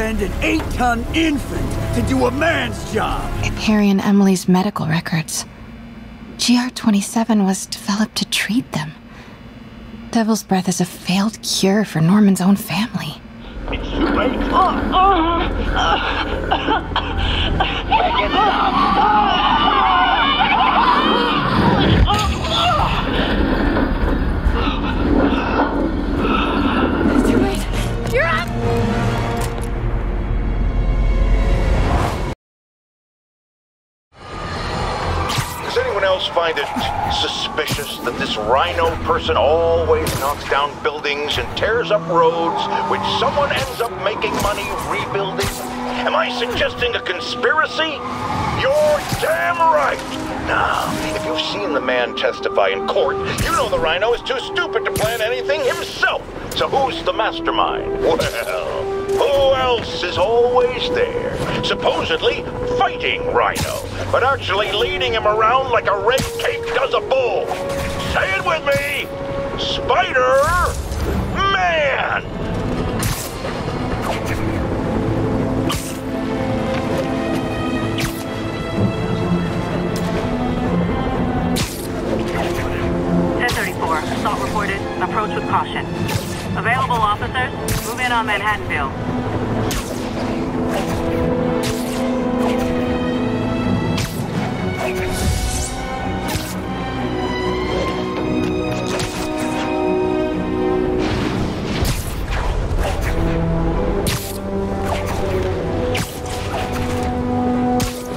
send an eight-ton infant to do a man's job? Harry and Emily's medical records. GR27 was developed to treat them. Devil's Breath is a failed cure for Norman's own family. It's too late. Get Too else find it suspicious that this rhino person always knocks down buildings and tears up roads, which someone ends up making money rebuilding? Am I suggesting a conspiracy? You're damn right! Now, if you've seen the man testify in court, you know the rhino is too stupid to plan anything himself. So who's the mastermind? Well, who else is always there? Supposedly fighting Rhino, but actually leading him around like a red cape does a bull. Say it with me! Spider Man! Ten thirty-four. Assault reported. Approach with caution. Available officers, move in on Manhattanville.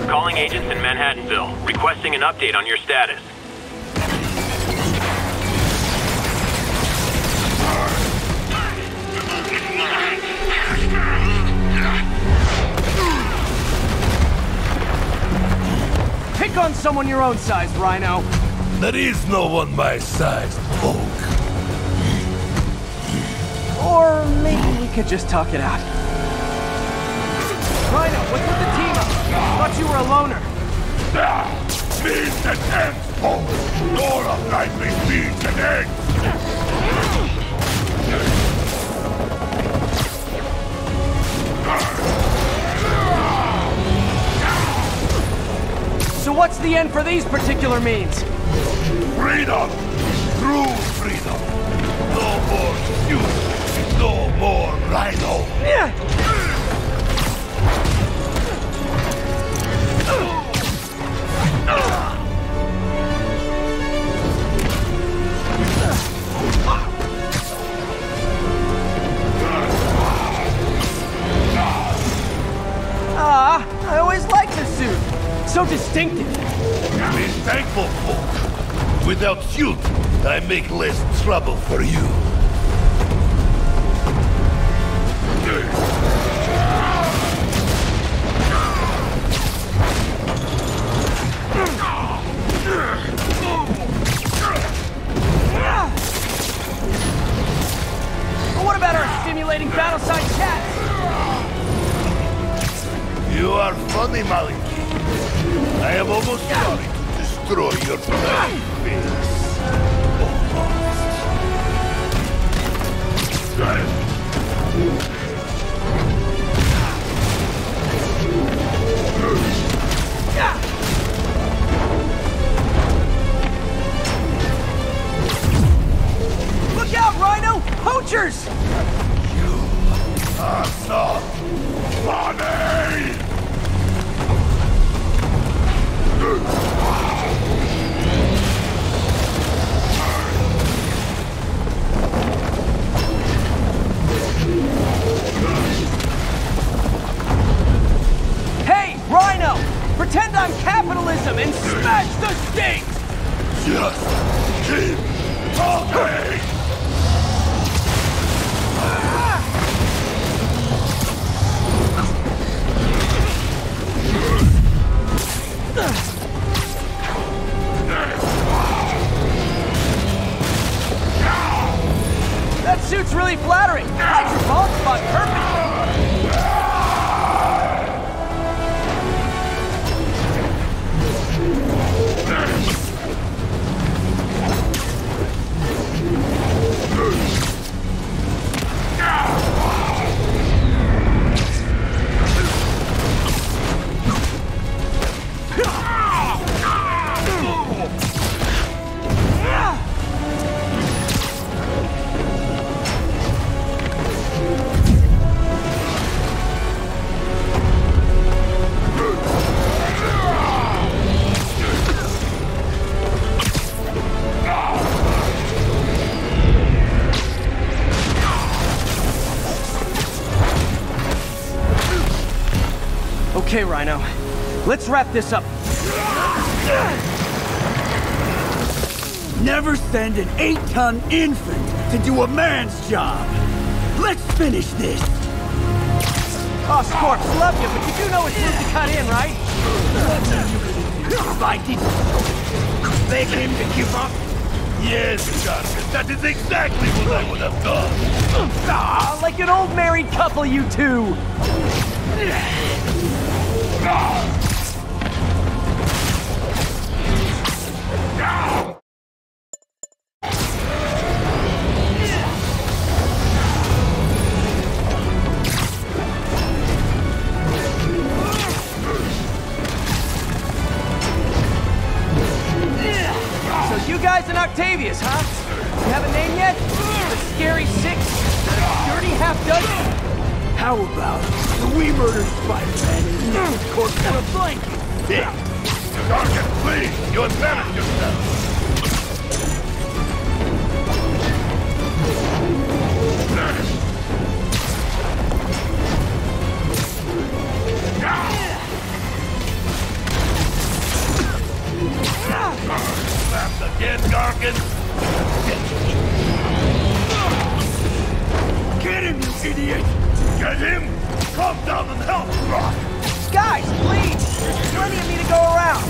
Calling agents in Manhattanville, requesting an update on your status. Pick on someone your own size, Rhino. There is no one my size, Pauk. Or maybe we could just talk it out. Rhino, what's with the team up? Thought you were a loner. Ah, means and ends, Pauk. Of nightly means and ends. So what's the end for these particular means? Freedom! True freedom! No more shoot! No more rhino! Ah, I always suit. So distinctive. Be thankful, Pauk. Without suit, I make less trouble for you. But what about our stimulating battle-side chats? You are funny, Maliki. I am almost sorry to destroy your bloody face. Look out, Rhino! Poachers! Capitalism and smash the state! Just keep talking! That suit's really flattering. Hide your bald spot perfectly. Okay, Rhino. Let's wrap this up. Never send an eight-ton infant to do a man's job. Let's finish this. Oh, Scorps, love you, but you do know it's rude to cut in, right? If I didn't beg him to give up, Yes, that is exactly what I would have done. Ah, like an old married couple, you two. So and now corpse for a blanket? Gargan, please, you embarrass yourself. Get him, you idiot! Get him? Calm down and help! Guys, please! There's plenty of me to go around.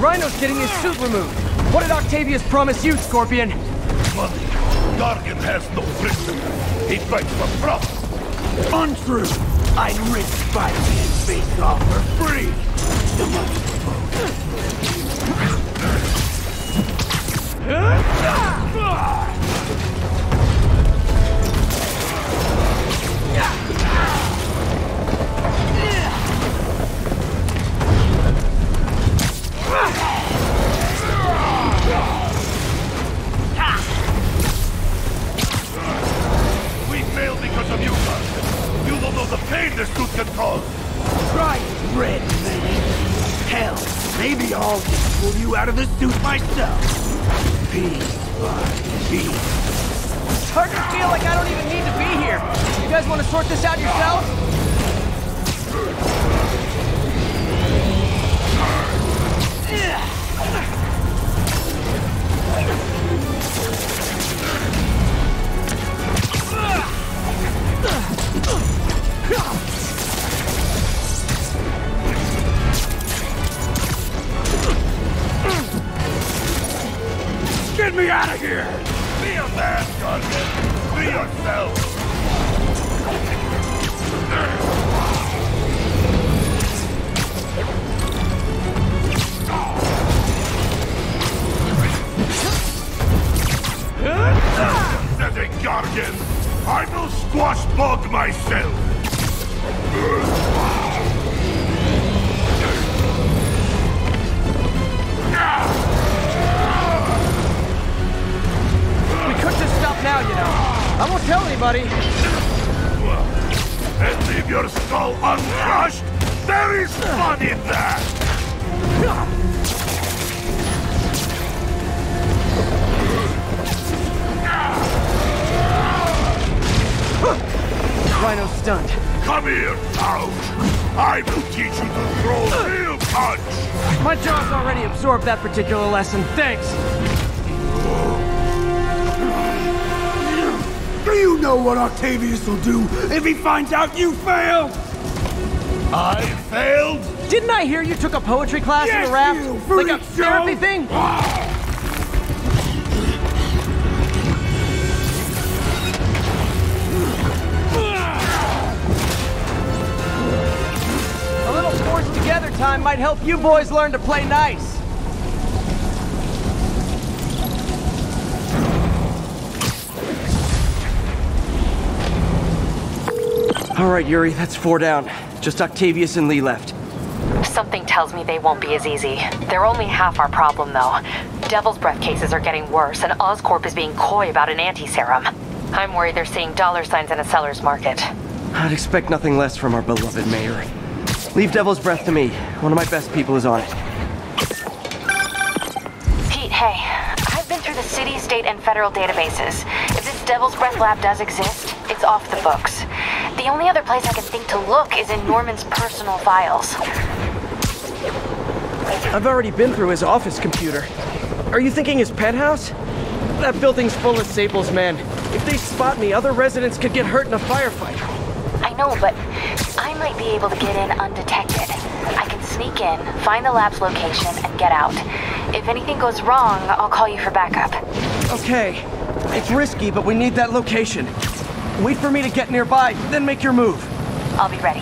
Rhino's getting his suit removed. What Octavius promise you, Scorpion? Money. Gargan has no prisoner. He fights for profit. Untrue! I'd rip Spider-Man's face off for free! The money skull uncrushed? There is fun in that! Rhino's stunned. Come here, Ouch! I will teach you to throw a real punch! My jaw's already absorbed that particular lesson. Thanks. Do you know what Octavius will do if he finds out you failed? I failed? Didn't I hear you took a poetry class Yes, in the raft? you like a therapy show. thing? A little forced together time might help you boys learn to play nice. All right, Yuri, that's four down. Just Octavius and Li left. Something tells me they won't be as easy. They're only half our problem, though. Devil's Breath cases are getting worse, and Oscorp is being coy about an anti-serum. I'm worried they're seeing dollar signs in a seller's market. I'd expect nothing less from our beloved mayor. Leave Devil's Breath to me. One of my best people is on it. Pete, hey. I've been through the city, state, and federal databases. If this Devil's Breath lab does exist, it's off the books. The only other place I can think to look is in Norman's personal files. I've already been through his office computer. Are you thinking his penthouse? That building's full of Sable's men. If they spot me, other residents could get hurt in a firefight. I know, but I might be able to get in undetected. I can sneak in, find the lab's location, and get out. If anything goes wrong, I'll call you for backup. Okay. It's risky, but we need that location. Wait for me to get nearby, then make your move. I'll be ready.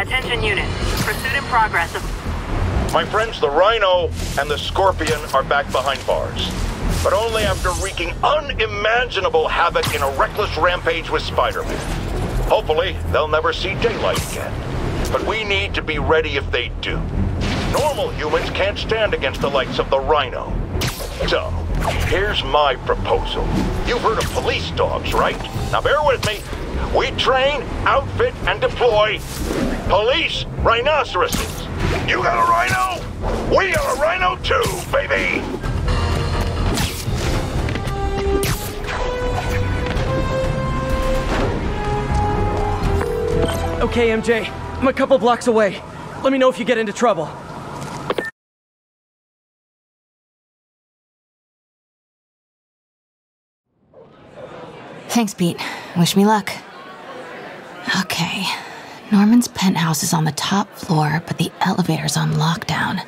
Attention unit. Pursuit in progress of... My friends, the Rhino and the Scorpion are back behind bars. But only after wreaking unimaginable havoc in a reckless rampage with Spider-Man. Hopefully, they'll never see daylight again. But we need to be ready if they do. Normal humans can't stand against the likes of the Rhino. So, here's my proposal. You've heard of police dogs, right? Now bear with me. We train, outfit, and deploy police rhinoceroses. You got a rhino? We got a rhino too, baby! Okay, MJ. I'm a couple blocks away. Let me know if you get into trouble. Thanks, Pete. Wish me luck. Okay. Norman's penthouse is on the top floor, but the elevator's on lockdown.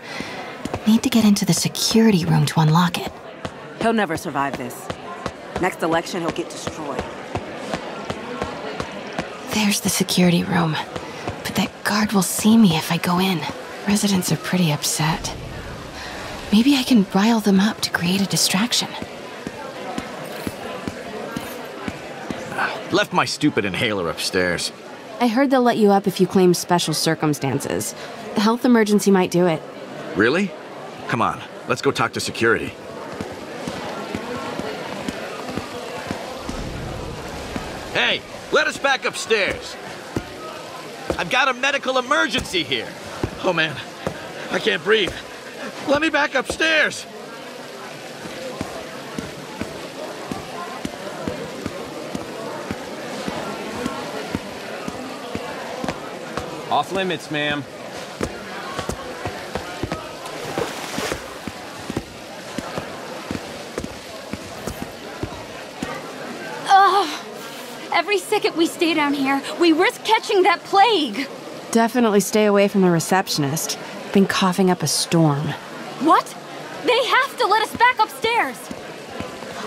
Need to get into the security room to unlock it. He'll never survive this. Next election, he'll get destroyed. There's the security room. But that guard will see me if I go in. Residents are pretty upset. Maybe I can rile them up to create a distraction. Left my stupid inhaler upstairs. I heard they'll let you up if you claim special circumstances. The health emergency might do it. Really? Come on, let's go talk to security. Hey, let us back upstairs. I've got a medical emergency here. Oh man, I can't breathe. Let me back upstairs. Off limits, ma'am. Every second we stay down here, we risk catching that plague. Definitely stay away from the receptionist. Been coughing up a storm. What? They have to let us back upstairs.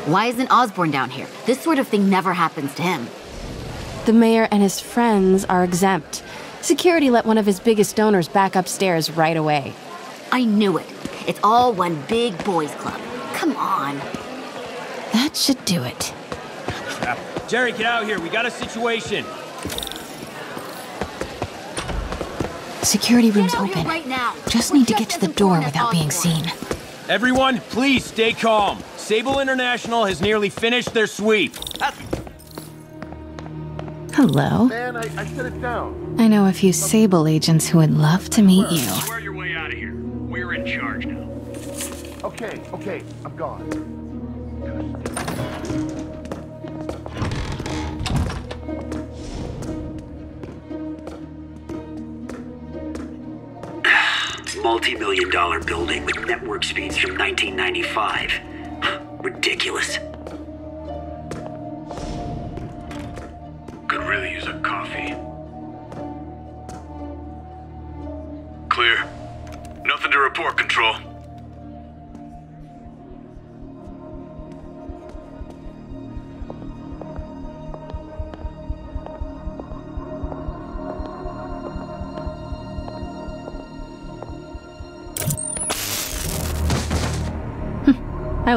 Why isn't Osborn down here? This sort of thing never happens to him. The mayor and his friends are exempt. Security let one of his biggest donors back upstairs right away. I knew it. It's all one big boys club. Come on. That should do it. Crap. Jerry, get out here. We got a situation. Security room's open. Right now. Just need to get to the door without being seen. Everyone, please stay calm. Sable International has nearly finished their sweep. Hello. Man, I, I set it down. I know a few Sable agents who would love to meet you. Swear your way out of here. We're in charge now. Okay, okay, I'm gone. Multi-million dollar building with network speeds from 1995. Ridiculous. Could really use a coffee. Clear. Nothing to report, Control.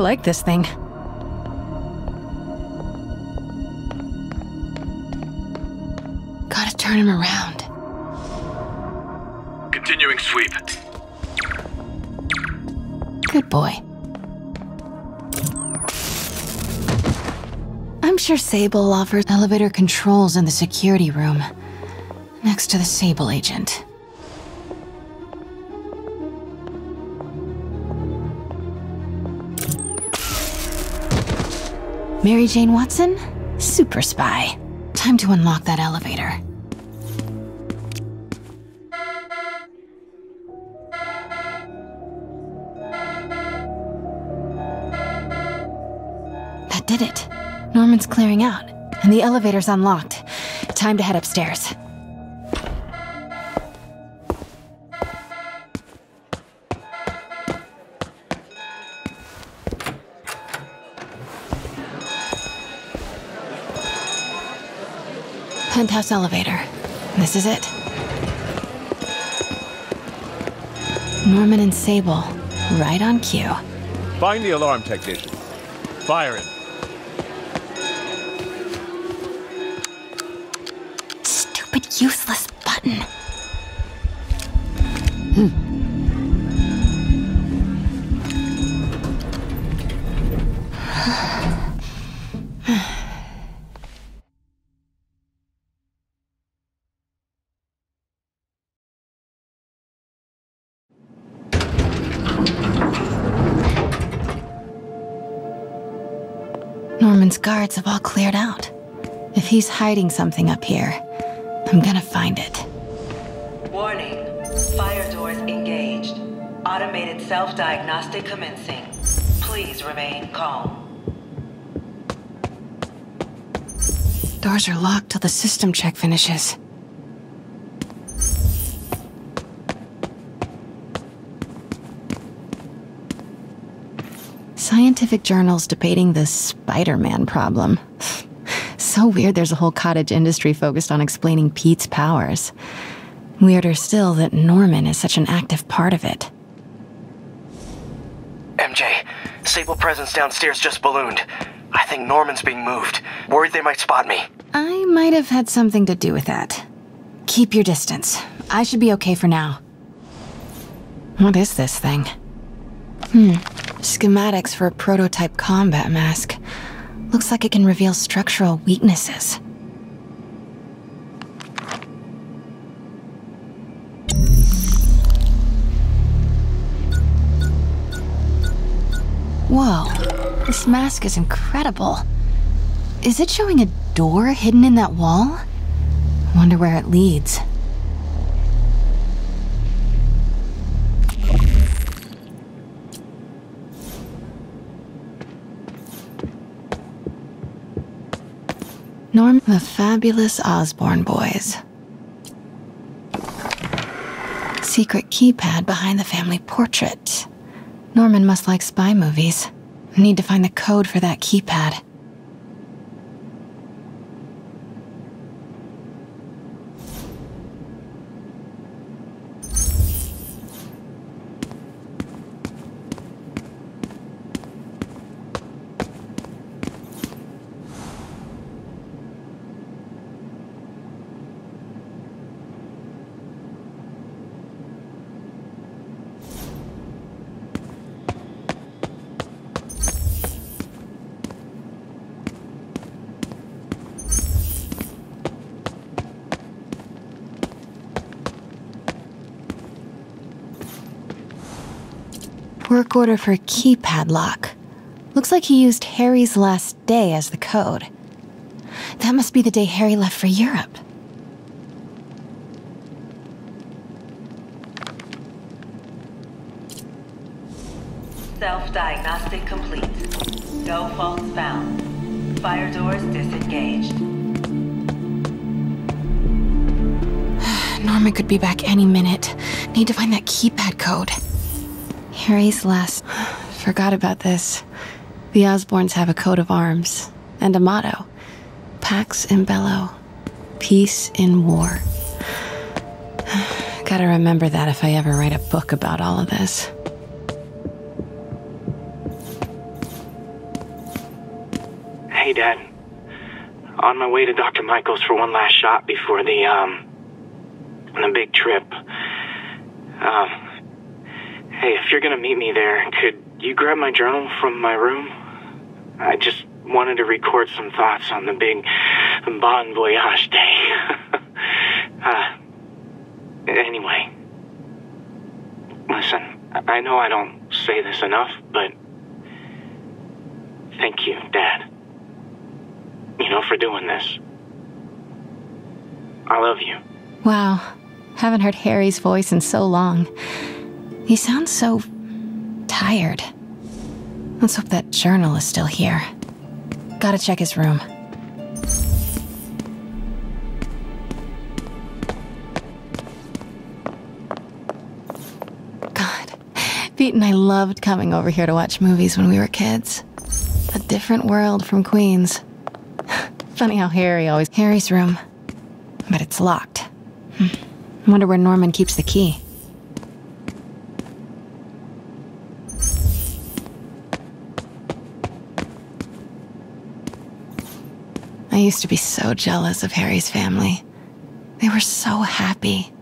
Like this thing. Gotta turn him around. Continuing sweep. Good boy. I'm sure Sable offers elevator controls in the security room, next to the Sable agent. Mary Jane Watson? Super spy. Time to unlock that elevator. That did it. Norman's clearing out, and the elevator's unlocked. Time to head upstairs. Penthouse elevator. This is it. Norman and Sable, right on cue. Find the alarm technician. Fire him. Guards have all cleared out. If he's hiding something up here, I'm gonna find it. Warning. Fire doors engaged. Automated self-diagnostic commencing. Please remain calm. Doors are locked till the system check finishes. Scientific journals debating the Spider Man problem. so weird there's a whole cottage industry focused on explaining Pete's powers. Weirder still that Norman is such an active part of it. MJ, Sable presence downstairs just ballooned. I think Norman's being moved. Worried they might spot me. I might have had something to do with that. Keep your distance. I should be okay for now. What is this thing? Hmm. Schematics for a prototype combat mask. Looks like it can reveal structural weaknesses. Whoa. This mask is incredible. Is it showing a door hidden in that wall? Wonder where it leads. Norm, the fabulous Osborn boys. Secret keypad behind the family portrait. Norman must like spy movies. Need to find the code for that keypad. Order for a keypad lock. Looks like he used Harry's last day as the code. That must be the day Harry left for Europe. Self-diagnostic complete. No faults found. Fire doors disengaged. Norman could be back any minute. Need to find that keypad code. Harry's last. Forgot about this. The Osborns have a coat of arms and a motto Pax in Bello. Peace in War. Gotta remember that if I ever write a book about all of this. Hey, Dad. on my way to Dr. Michael's for one last shot before the, um, the big trip. Um, hey, if you're gonna meet me there, could you grab my journal from my room? I just wanted to record some thoughts on the big Bon Voyage day. uh, anyway, listen, I know I don't say this enough, but thank you, Dad. You know, for doing this. I love you. Wow. Haven't heard Harry's voice in so long. He sounds so tired. Let's hope that journal is still here. Gotta check his room. God, Pete and I loved coming over here to watch movies when we were kids. A different world from Queens. Funny how Harry always. Harry's room. But it's locked. Hmm. Wonder where Norman keeps the key. Used to be so jealous of Harry's family. They were so happy.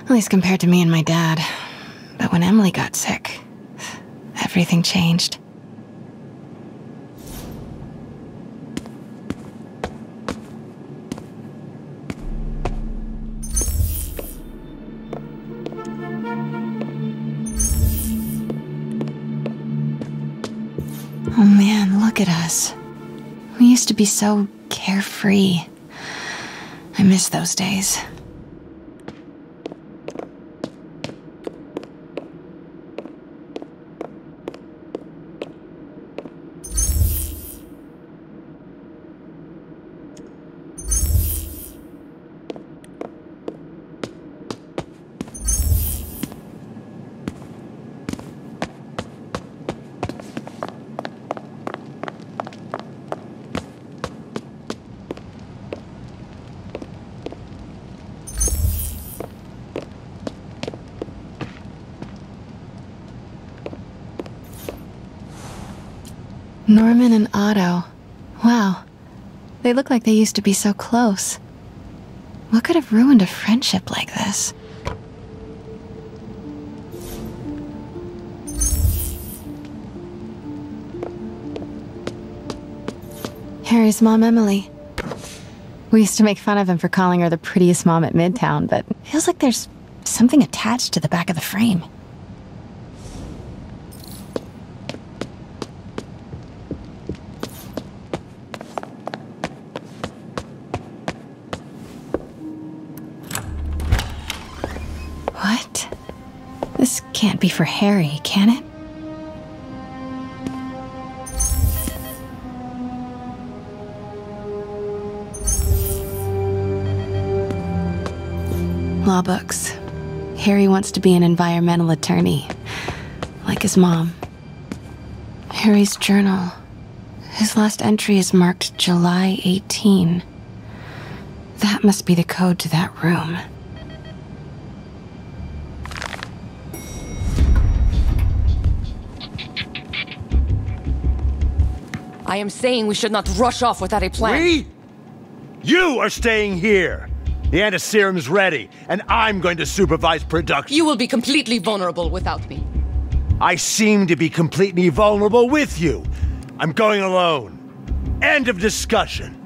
At least compared to me and my dad. But when Emily got sick, everything changed. Oh man, look at us. We used to be so carefree. I miss those days. Norman and Otto. Wow. They look like they used to be so close. What could have ruined a friendship like this? Harry's mom, Emily. We used to make fun of him for calling her the prettiest mom at Midtown, but feels like there's something attached to the back of the frame. For Harry, can it? Law books. Harry wants to be an environmental attorney, like his mom. Harry's journal. His last entry is marked July 18. That must be the code to that room. I am saying we should not rush off without a plan. We? You are staying here. The antiserum's ready, and I'm going to supervise production. You will be completely vulnerable without me. I seem to be completely vulnerable with you. I'm going alone. End of discussion.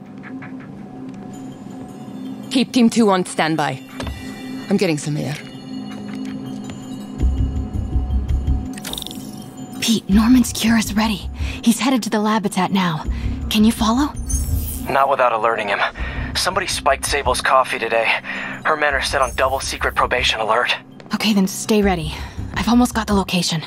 Keep Team 2 on standby. I'm getting some air. Pete, Norman's cure is ready. He's headed to the lab it's at now. Can you follow? Not without alerting him. Somebody spiked Sable's coffee today. Her men are set on double secret probation alert. Okay, then stay ready. I've almost got the location.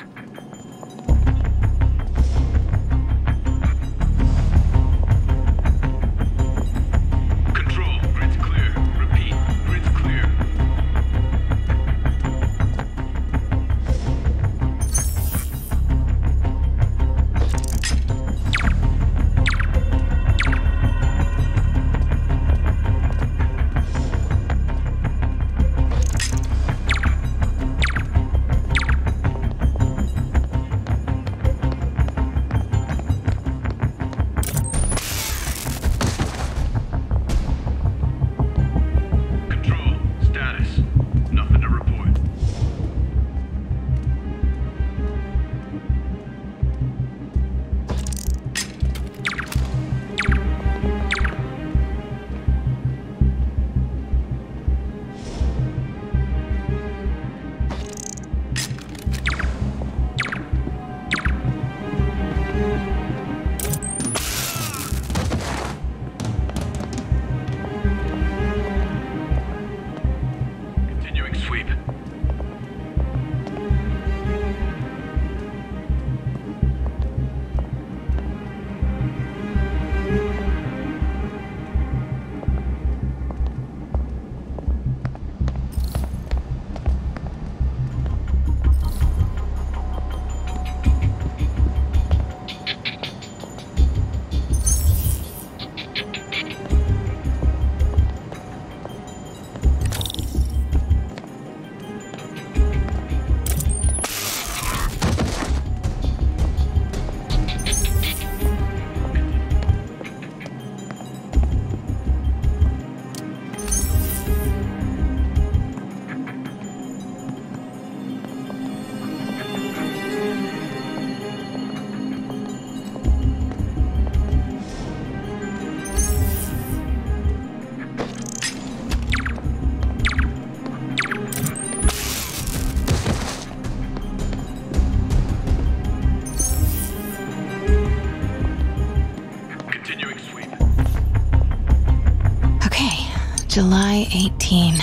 July 18.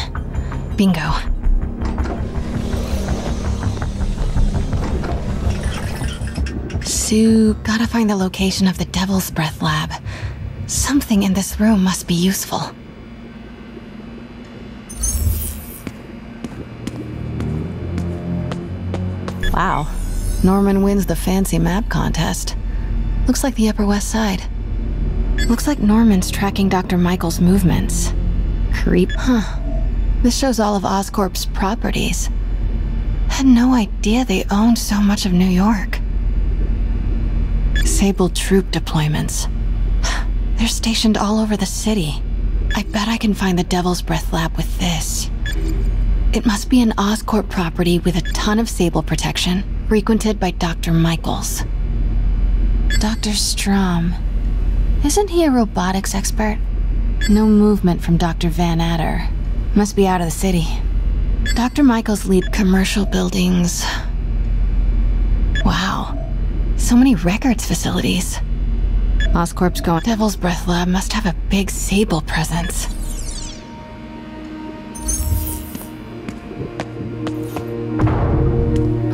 Bingo. Sue, gotta find the location of the Devil's Breath lab. Something in this room must be useful. Wow. Norman wins the fancy map contest. Looks like the Upper West Side. Looks like Norman's tracking Dr. Michael's movements. Creep. Huh. This shows all of Oscorp's properties. Had no idea they owned so much of New York. Sable troop deployments. They're stationed all over the city. I bet I can find the Devil's Breath lab with this. It must be an Oscorp property with a ton of Sable protection, frequented by Dr. Michaels. Dr. Strom. Isn't he a robotics expert? No movement from Dr. Van Adder. Must be out of the city. Dr. Michaels lead commercial buildings. Wow. So many records facilities. Oscorp's going. Devil's Breath Lab must have a big Sable presence.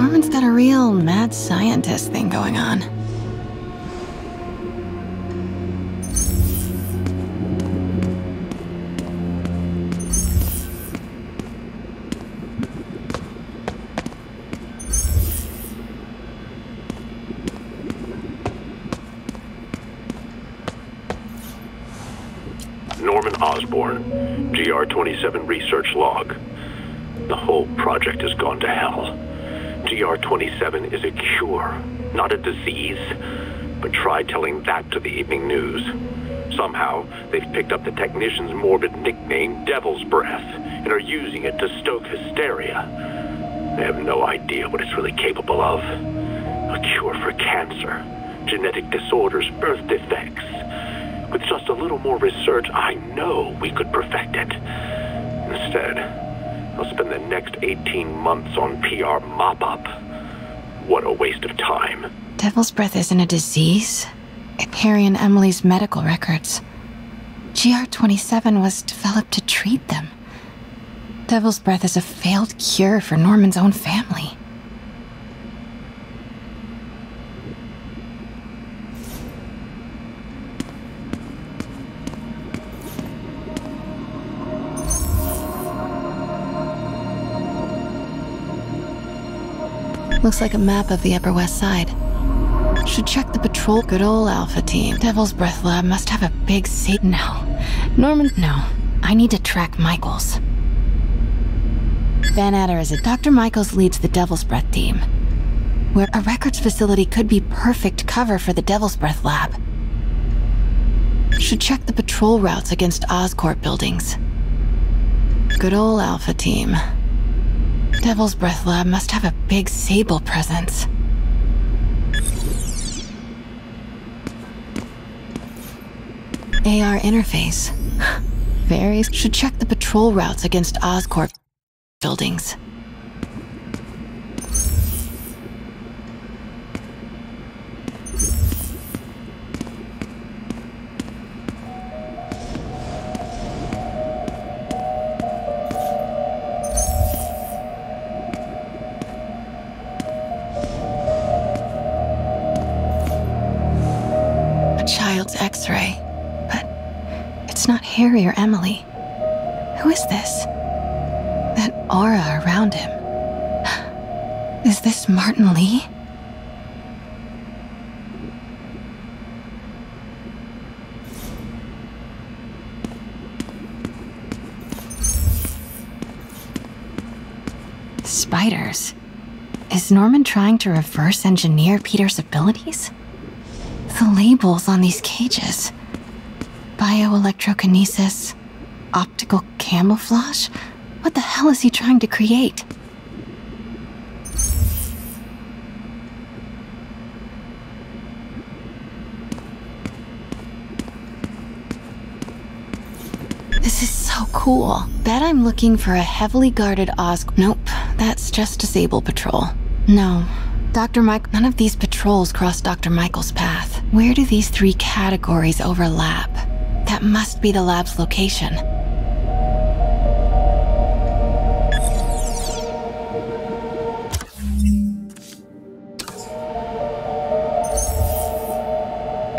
Armin's got a real mad scientist thing going on. GR27 research log. The whole project has gone to hell. GR27 is a cure, not a disease. But try telling that to the evening news. Somehow, they've picked up the technician's morbid nickname, Devil's Breath, and are using it to stoke hysteria. They have no idea what it's really capable of. A cure for cancer, genetic disorders, birth defects. With just a little more research, I know we could perfect it. Instead, I'll spend the next 18 months on PR mop-up. What a waste of time. Devil's Breath isn't a disease. Harry and Emily's medical records. GR27 was developed to treat them. Devil's Breath is a failed cure for Norman's own family. Looks like a map of the Upper West Side. Should check the patrol. Good old Alpha team. Devil's Breath Lab must have a big Satan now. Norman, no. I need to track Michaels. Van Adder is a Dr. Michaels leads the Devil's Breath team, where a records facility could be perfect cover for the Devil's Breath lab. Should check the patrol routes against Oscorp buildings. Good old Alpha team. Devil's Breath lab must have a big Sable presence. AR interface. Varies. Should check the patrol routes against Oscorp buildings. Is Norman trying to reverse engineer Peter's abilities? The labels on these cages bioelectrokinesis, optical camouflage? What the hell is he trying to create? This is so cool. Bet I'm looking for a heavily guarded Oz. Nope, that's just a Sable patrol. No. Dr. Mike, none of these patrols cross Dr. Michael's path. Where do these three categories overlap? That must be the lab's location.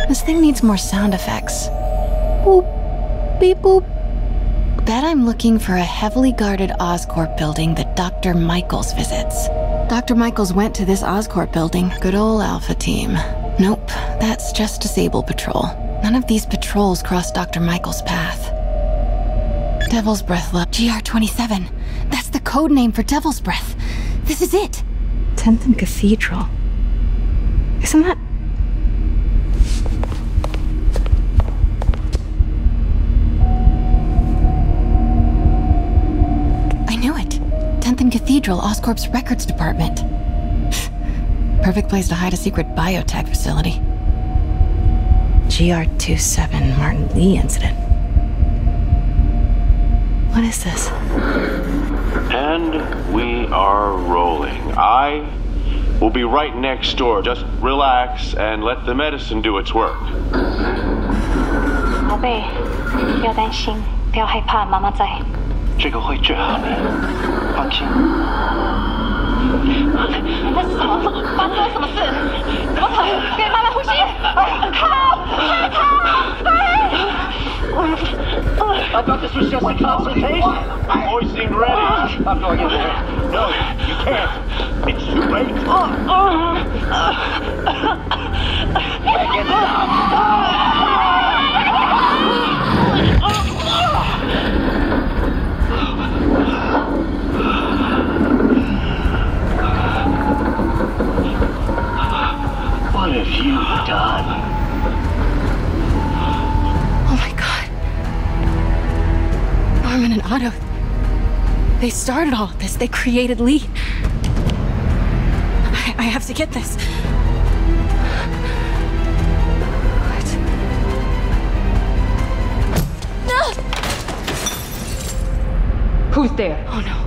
This thing needs more sound effects. Boop, beep boop. Bet I'm looking for a heavily guarded Oscorp building that Dr. Michaels visits. Dr. Michaels went to this Oscorp building. Good old Alpha team. Nope, that's just a Sable patrol. None of these patrols cross Dr. Michaels' path. Devil's Breath Lab. GR27. That's the code name for Devil's Breath. This is it. 10th and Cathedral. Isn't that. Cathedral, Oscorp's records department. Perfect place to hide a secret biotech facility. GR27 Martin Li incident. What is this? And we are rolling. I will be right next door. Just relax and let the medicine do its work. 宝贝，不要担心，不要害怕，妈妈在。这个会治好你，放心。那是什么？发生了什么事？怎么可能？别慢慢呼吸！靠！快逃！ I thought this was just a consultation. Boys seemed ready. I'm going in there. No, you can't. It's too late. What Done? Oh my god. Norman and Otto. They started all of this. They created Li. I, I have to get this. What? No! Who's there? Oh no.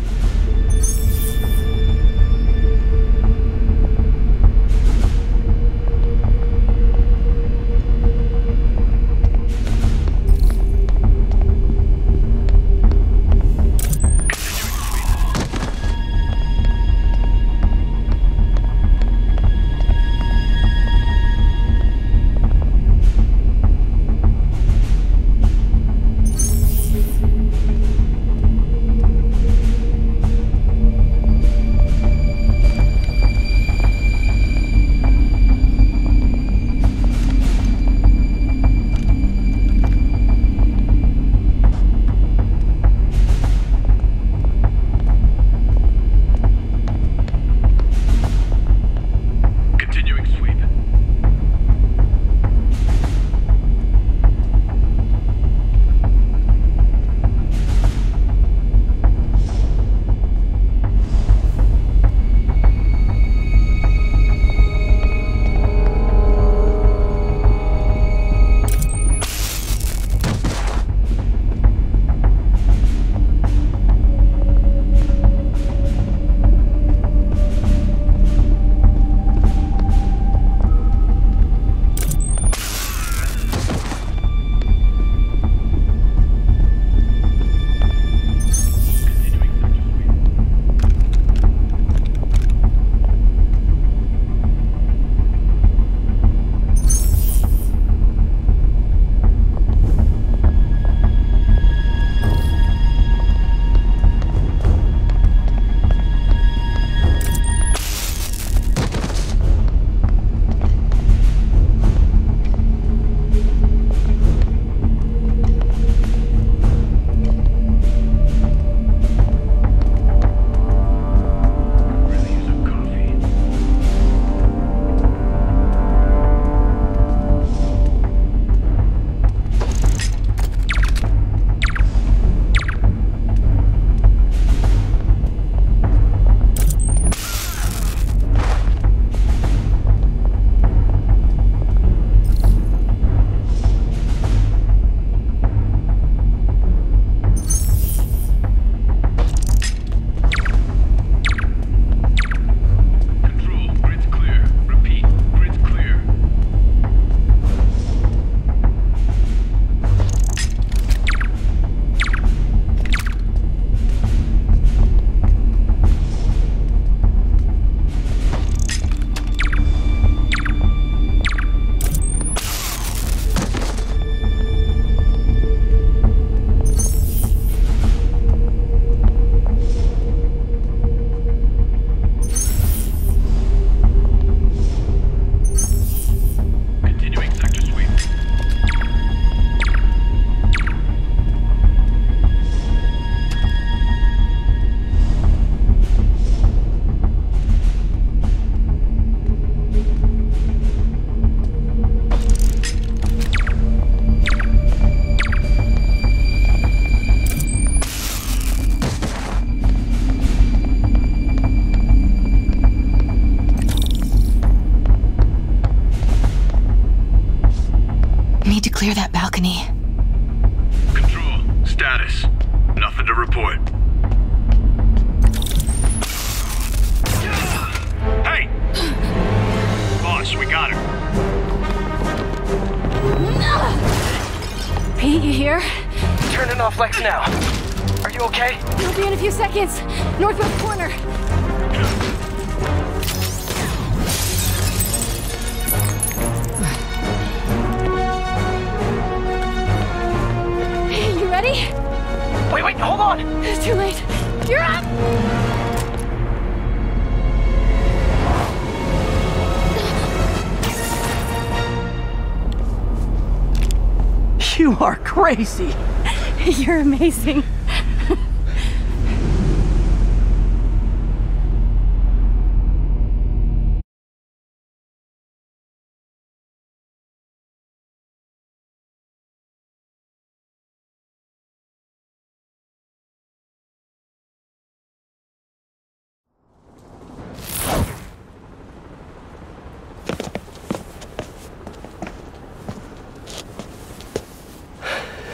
Are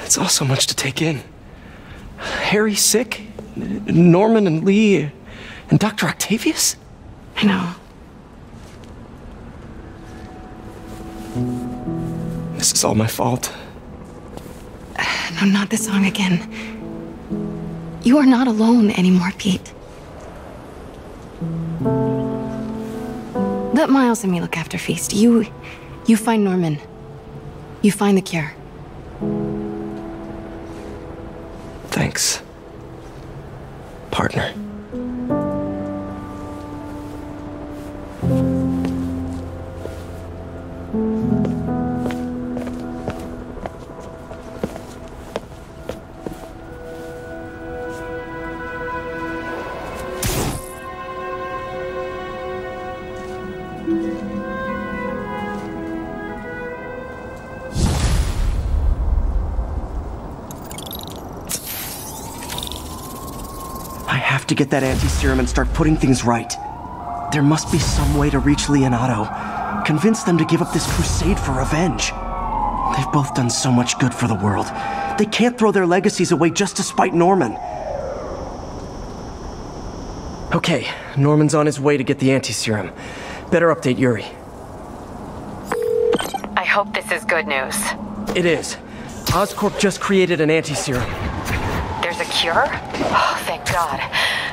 It's all so much to take in. Harry sick, Norman and Li, and Dr. Octavius? I know. This is all my fault. No, not the song again. You are not alone anymore, Pete. Let Miles and me look after Feast. You. you find Norman. You find the cure. Thanks. Partner. Have to get that anti-serum and start putting things right. There must be some way to reach Li and Otto. Convince them to give up this crusade for revenge. They've both done so much good for the world. They can't throw their legacies away just to spite Norman. Okay, Norman's on his way to get the anti-serum. Better update Yuri. I hope this is good news. It is. Oscorp just created an anti-serum. There's a cure? Oh, thank God.